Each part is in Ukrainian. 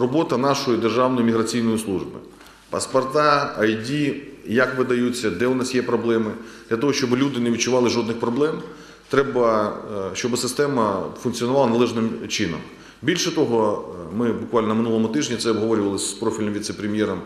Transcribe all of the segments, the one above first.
робота нашої державної міграційної служби. Паспорта, ID, як видаються, де у нас є проблеми. Для того, щоб люди не відчували жодних проблем, треба, е, щоб система функціонувала належним чином. Більше того, е, ми буквально минулому тижні це обговорювали з профільним віце-прем'єром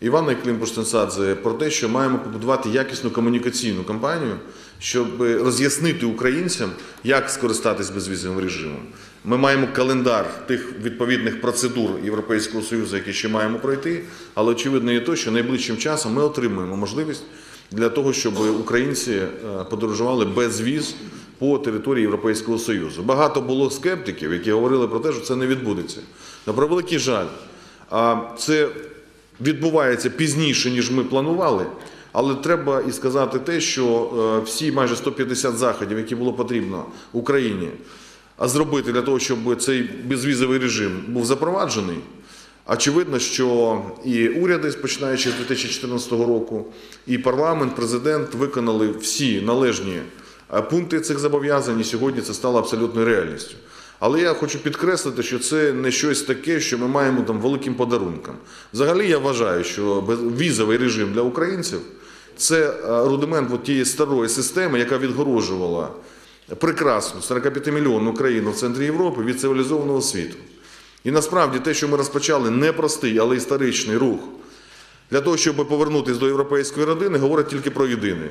Іваном Климпуш-Цинцадзе про те, що маємо побудувати якісну комунікаційну кампанію, щоб роз'яснити українцям, як скористатись безвізовим режимом. Ми маємо календар тих відповідних процедур Європейського Союзу, які ще маємо пройти, але очевидно є те, що найближчим часом ми отримаємо можливість для того, щоб українці е, подорожували без віз по території Європейського Союзу. Багато було скептиків, які говорили про те, що це не відбудеться. На превеликий жаль, а це відбувається пізніше, ніж ми планували. Але треба і сказати те, що е, всі майже 150 заходів, які було потрібно Україні, зробити для того, щоб цей безвізовий режим був запроваджений. Очевидно, що і уряди, починаючи з 2014 року, і парламент, президент виконали всі належні е, пункти цих зобов'язань, і сьогодні це стало абсолютною реальністю. Але я хочу підкреслити, що це не щось таке, що ми маємо там великим подарунком. Взагалі, я вважаю, що візовий режим для українців це е, рудимент тієї старої системи, яка відгорожувала прекрасну 45-мільйонну країну в центрі Європи від цивілізованого світу. І насправді те, що ми розпочали непростий, але історичний рух для того, щоб повернутися до європейської родини, говорить тільки про єдине,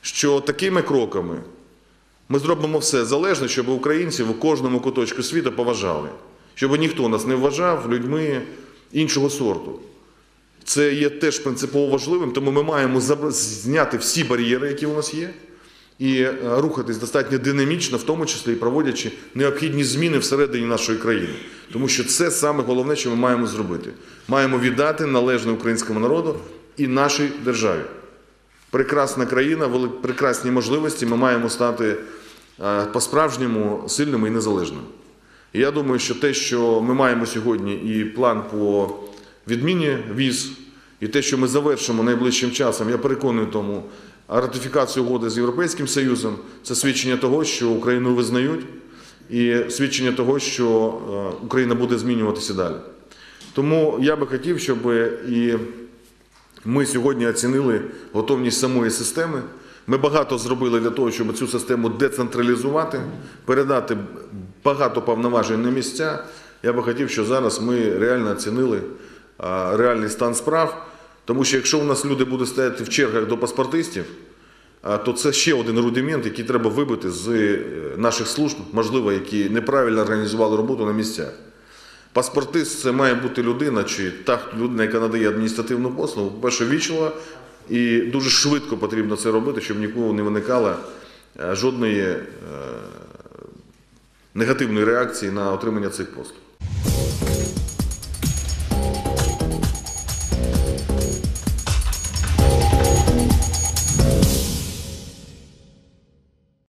що такими кроками ми зробимо все залежне, щоб українців у кожному куточку світу поважали, щоб ніхто нас не вважав людьми іншого сорту. Це є теж принципово важливим, тому ми маємо зняти всі бар'єри, які у нас є, і е, рухатись достатньо динамічно, в тому числі і проводячи необхідні зміни всередині нашої країни. Тому що це саме головне, що ми маємо зробити. Маємо віддати належне українському народу і нашій державі. Прекрасна країна, прекрасні можливості. Ми маємо стати по-справжньому сильними і незалежними. І я думаю, що те, що ми маємо сьогодні, і план по відміні віз, і те, що ми завершимо найближчим часом, я переконаний в тому, ратифікацію угоди з Європейським Союзом, це свідчення того, що Україну визнають, і свідчення того, що е, Україна буде змінюватися далі. Тому я би хотів, щоб і ми сьогодні оцінили готовність самої системи. Ми багато зробили для того, щоб цю систему децентралізувати, передати багато повноважень на місця. Я би хотів, щоб зараз ми реально оцінили реальний стан справ. Тому що якщо у нас люди будуть стояти в чергах до паспортистів, то це ще один рудимент, який треба вибити з е, наших служб, можливо, які неправильно організували роботу на місцях. Паспортист це має бути людина, чи та людина, яка надає адміністративну послугу, по-перше, вічлива, і дуже швидко потрібно це робити, щоб нікого не виникало е, жодної е, негативної реакції на отримання цих послуг.